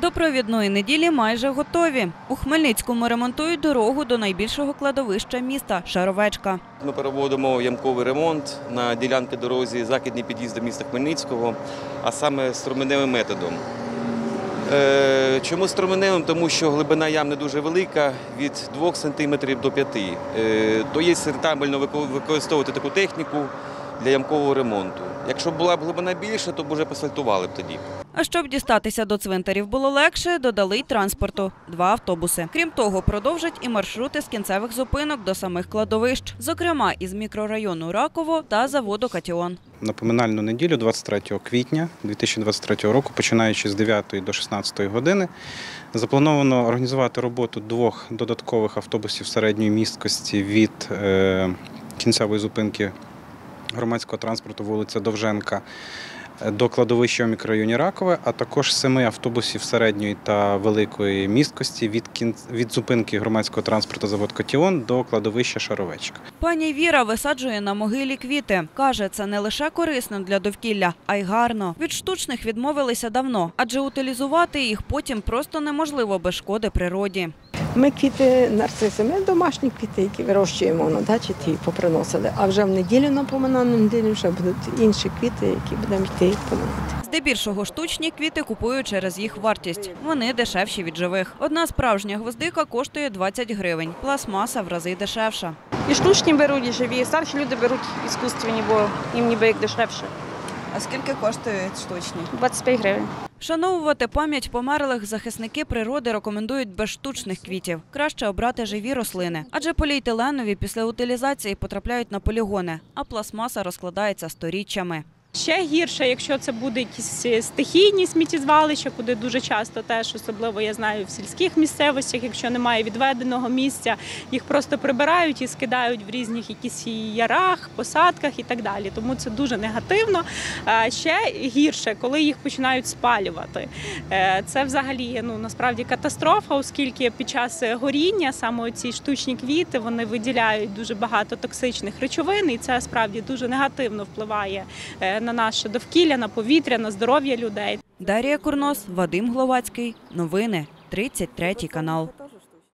До провідної неділі майже готові. У Хмельницькому ремонтують дорогу до найбільшого кладовища міста Шаровечка. Ми проводимо ямковий ремонт на ділянці дорозі західний під'їзд до міста Хмельницького, а саме струменевим методом. Е, Чому струменевим? Тому що глибина ям не дуже велика, від 2 см до 5 Е, То є рентабельно вико- використовувати таку техніку для ямкового ремонту. Якщо була б глибина більша, то б вже посфальтували б тоді. А щоб дістатися до цвинтарів було легше, додали й транспорту два автобуси. Крім того, продовжать і маршрути з кінцевих зупинок до самих кладовищ, зокрема із мікрорайону Раково та заводу Катіон. на поминальну неділю 23 квітня 2023 року, починаючи з 9 до 16 години, заплановано організувати роботу двох додаткових автобусів середньої місткості від е, кінцевої зупинки громадського транспорту вулиця Довженка до кладовища у мікрорайоні Ракове, а також семи автобусів середньої та великої місткості від, кін... від зупинки громадського транспорту завод Котіон до кладовища Шаровечка. Пані Віра висаджує на могилі квіти. Каже, це не лише корисно для довкілля, а й гарно. Від штучних відмовилися давно, адже утилізувати їх потім просто неможливо без шкоди природі. Ми квіти нарциси, ми домашні квіти, які вирощуємо на дачі, ті поприносили. А вже в неділю на поминальну неділю вже будуть інші квіти, які будемо йти поминати. Здебільшого штучні квіти купують через їх вартість. Вони дешевші від живих. Одна справжня гвоздика коштує 20 гривень, пластмаса в рази дешевша. І штучні беруть, і живі. Старші люди беруть іскусственні, бо їм ніби як дешевше. А скільки коштують штучні? 25 гривень. Вшановувати пам'ять померлих захисники природи рекомендують без штучних квітів. Краще обрати живі рослини, адже поліетиленові після утилізації потрапляють на полігони, а пластмаса розкладається сторіччями. Ще гірше, якщо це буде якісь е, стихійні сміттєзвалища, куди дуже часто теж, особливо я знаю в сільських місцевостях, якщо немає відведеного місця, їх просто прибирають і скидають в різних якісь ярах, посадках і так далі. Тому це дуже негативно. Е, Ще гірше, коли їх починають спалювати. Е, Це взагалі ну насправді катастрофа, оскільки під час горіння саме ці штучні квіти вони виділяють дуже багато токсичних речовин, і це справді дуже негативно впливає е, на наше довкілля, на повітря, на здоров'я людей. Дарія Курнос, Вадим Гловацький. Новини 33 канал.